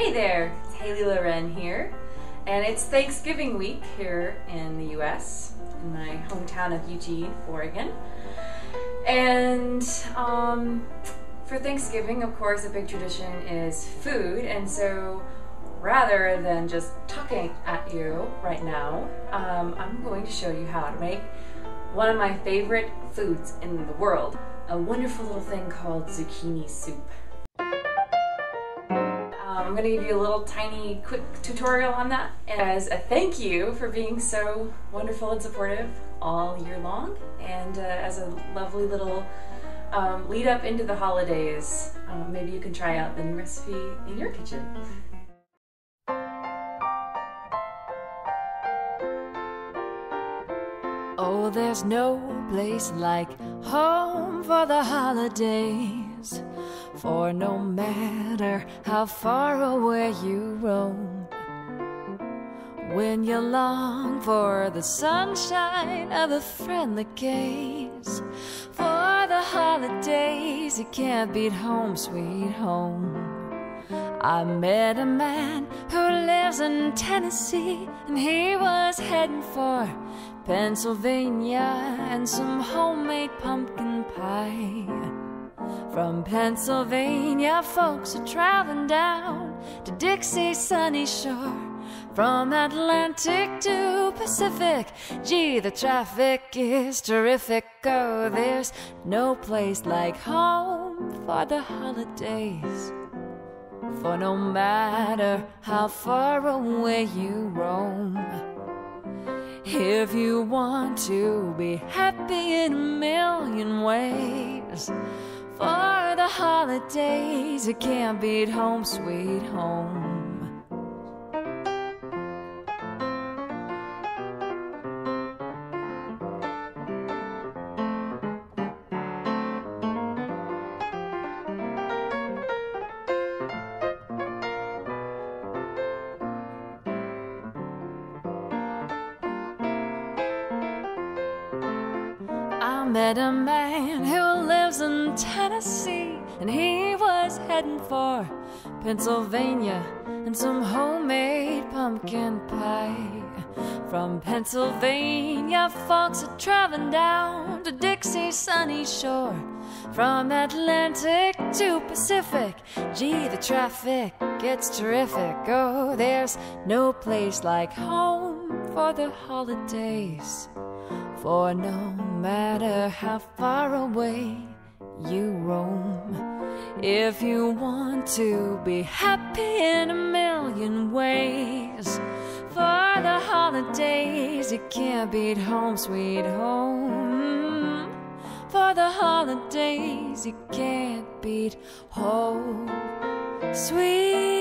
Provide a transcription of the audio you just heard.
Hey there, it's Halie Loren here, and it's Thanksgiving week here in the US, in my hometown of Eugene, Oregon. And um, for Thanksgiving, of course, a big tradition is food, and so rather than just talking at you right now, um, I'm going to show you how to make one of my favorite foods in the world, a wonderful little thing called zucchini soup. Um, I'm going to give you a little tiny quick tutorial on that as a thank you for being so wonderful and supportive all year long and uh, as a lovely little um, lead up into the holidays. Um, maybe you can try out the new recipe in your kitchen. Oh, there's no place like home for the holidays. For no matter how far away you roam, when you long for the sunshine of a friendly gaze, for the holidays, you can't beat home, sweet home. I met a man who lives in Tennessee, and he was heading for Pennsylvania and some homemade pumpkin pie. From Pennsylvania, folks are traveling down to Dixie's sunny shore. From Atlantic to Pacific, gee, the traffic is terrific. Oh, there's no place like home for the holidays. For no matter how far away you roam, if you want to be happy in a million ways, for the holidays, you can't beat home, sweet home. Met a man who lives in Tennessee, and he was heading for Pennsylvania and some homemade pumpkin pie. From Pennsylvania, folks are traveling down to Dixie's sunny shore. From Atlantic to Pacific, gee, the traffic gets terrific. Oh, there's no place like home for the holidays. For no matter how far away you roam, if you want to be happy in a million ways, for the holidays you can't beat home, sweet home. For the holidays you can't beat home, sweet